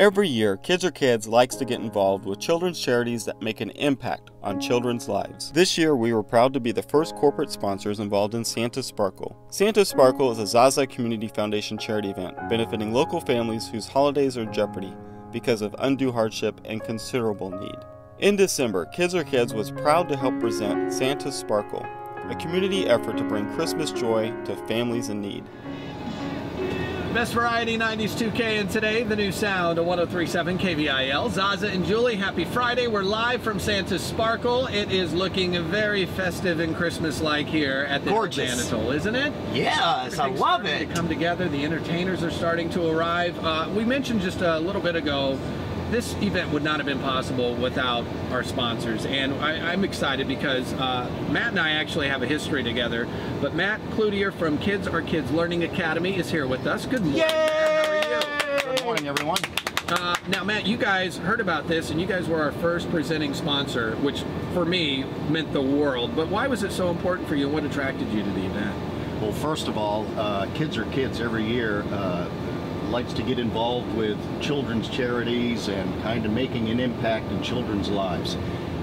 Every year, Kids 'R' Kids likes to get involved with children's charities that make an impact on children's lives. This year, we were proud to be the first corporate sponsors involved in Santa Sparkle. Santa Sparkle is a Zaza Community Foundation charity event benefiting local families whose holidays are in jeopardy because of undue hardship and considerable need. In December, Kids 'R' Kids was proud to help present Santa Sparkle, a community effort to bring Christmas joy to families in need. Best Variety 90s 2K and today the new sound of 1037 KVIL. Zaza and Julie, happy Friday. We're live from Santa Sparkle. It is looking very festive and Christmas-like here at the Gorgeous. Isn't it? Yes, I love it. To come together, the entertainers are starting to arrive. Uh, we mentioned just a little bit ago this event would not have been possible without our sponsors, and I, am excited because uh, Matt and I actually have a history together. But Matt Cloutier from Kids 'R' Kids Learning Academy is here with us. Good morning. Yay! Matt. How are you? Good morning, everyone. Uh, now, Matt, you guys heard about this, and you guys were our first presenting sponsor, which for me meant the world. But why was it so important for you, and what attracted you to the event? Well, first of all, uh, Kids 'R' Kids every year uh, likes to get involved with children's charities and kind of making an impact in children's lives.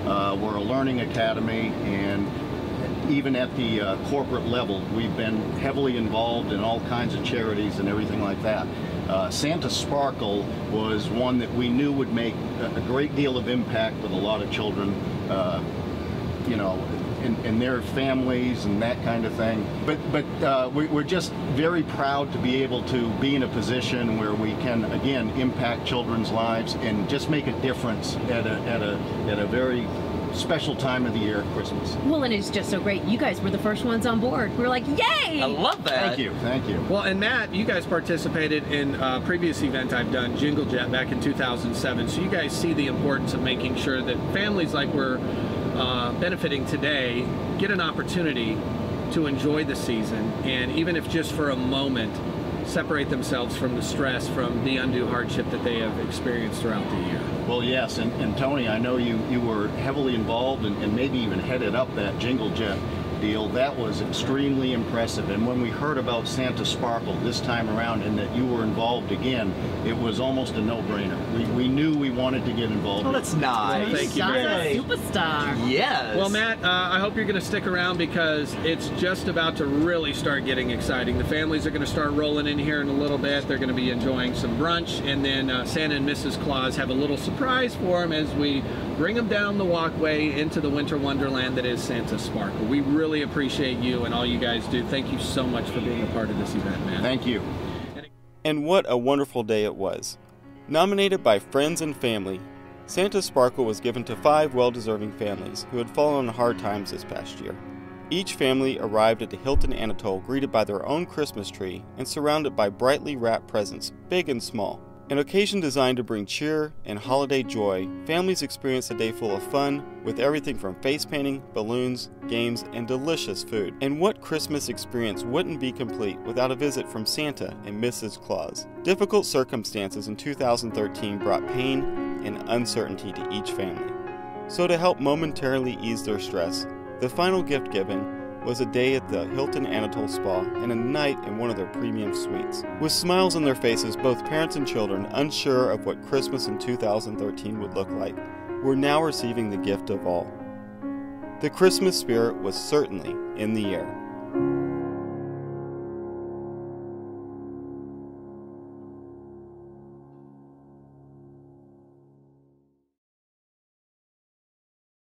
Uh, we're a learning academy and even at the uh, corporate level, we've been heavily involved in all kinds of charities and everything like that. Uh, Santa Sparkle was one that we knew would make a, great deal of impact with a lot of children, uh, you know, and, and, their families and that kind of thing. But but uh, we, we're just very proud to be able to be in a position where we can again impact children's lives and just make a difference at a at a at a very special time of the year, Christmas. Well, and it's just so great. You guys were the first ones on board. We were like, yay! I love that. Thank you, thank you. Well, and Matt, you guys participated in a previous event I've done, Jingle Jet, back in 2007. So you guys see the importance of making sure that families like we're uh, benefiting today get an opportunity to enjoy the season and even if just for a moment separate themselves from the stress from the undue hardship that they have experienced throughout the year. Well, yes, and, and Tony, I know you, you were heavily involved and, and maybe even headed up that Jingle Jet deal. That was extremely impressive. And when we heard about Santa Sparkle this time around and that you were involved again, it was almost a no-brainer. We, we knew we wanted to get involved. Oh, that's nice. Well, thank you very Zaza superstar. Yes. Well, Matt, uh, I hope you're going to stick around because it's just about to really start getting exciting. The families are going to start rolling in here in a little bit. They're going to be enjoying some brunch, and then uh, Santa and Mrs. Claus have a little surprise for them as we bring them down the walkway into the winter wonderland that is Santa Sparkle. We really appreciate you and all you guys do. Thank you so much for being a part of this event, man. Thank you. And what a wonderful day it was. Nominated by friends and family, Santa Sparkle was given to five well deserving families who had fallen on hard times this past year. Each family arrived at the Hilton Anatole greeted by their own Christmas tree and surrounded by brightly wrapped presents, big and small. An occasion designed to bring cheer and holiday joy, families experience a day full of fun with everything from face painting, balloons, games, and delicious food. And what Christmas experience wouldn't be complete without a visit from Santa and Mrs. Claus? Difficult circumstances in 2013 brought pain and uncertainty to each family. So, to help momentarily ease their stress, the final gift given was a day at the Hilton Anatole Spa and a night in one of their premium suites. With smiles on their faces, both parents and children, unsure of what Christmas in 2013 would look like, were now receiving the gift of all. The Christmas spirit was certainly in the air.